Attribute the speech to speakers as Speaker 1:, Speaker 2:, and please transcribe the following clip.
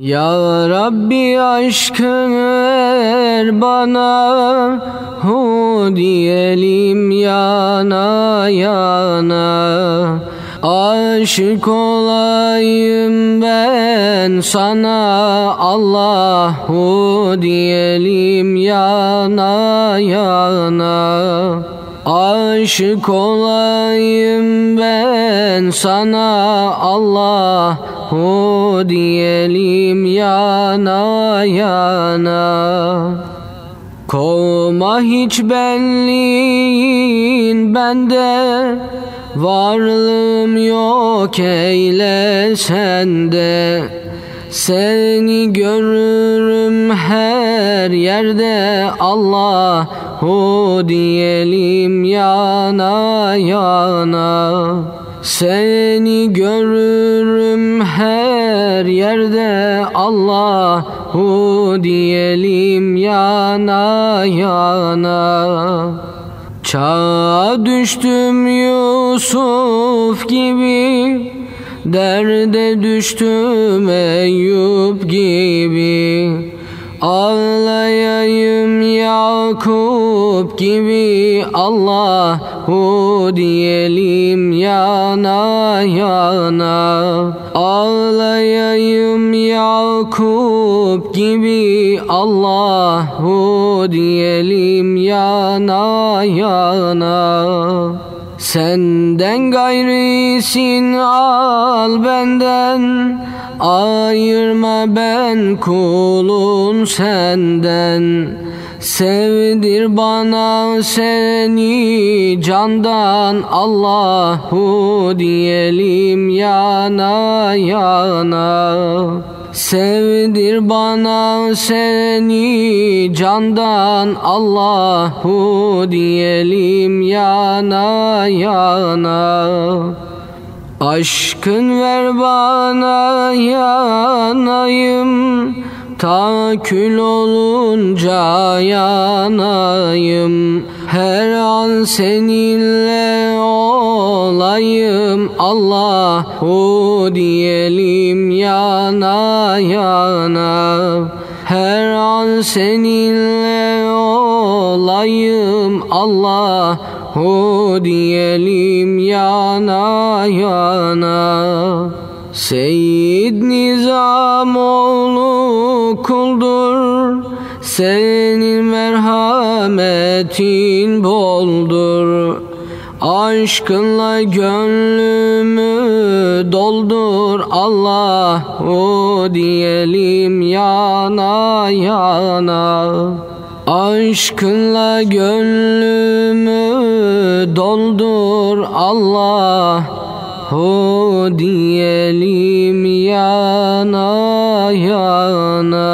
Speaker 1: Ya Rabbi aşkın ver bana Hu diyelim yana yana. Aşık olayım ben sana Allahu diyelim yana yana. Aşık olayım ben sana Allahu diyelim yana yana Kovma hiç benliğin bende Varlığım yok eyle sende Seni görürüm her yerde Allahu diyelim yana yana Seni görürüm her yerde Allahu diyelim yana yana. Çağa düştüm Yusuf gibi Derde düştüm Eyüp gibi. Ağlayayım Yakup gibi Allahu diyelim yana yana. Ağlayayım Yakup gibi Allahu diyelim yana yana. Senden gayrisin al benden Ayırma ben kulun senden Sevdir bana seni candan Allahu diyelim yana yana. Sevdir bana seni candan Allahu diyelim yana yana. Aşkın ver bana yanayım Ta kül olunca yanayım. Her an seninle olayım. Allahu diyelim yana yana. Her an seninle olayım. Allahu diyelim yana yana Seyyid Nizamoğlu kuldur Senin merhametin boldur. Aşkınla gönlümü doldur Allahu diyelim yana yana. Aşkınla gönlümü doldur Allahu diyelim yana yana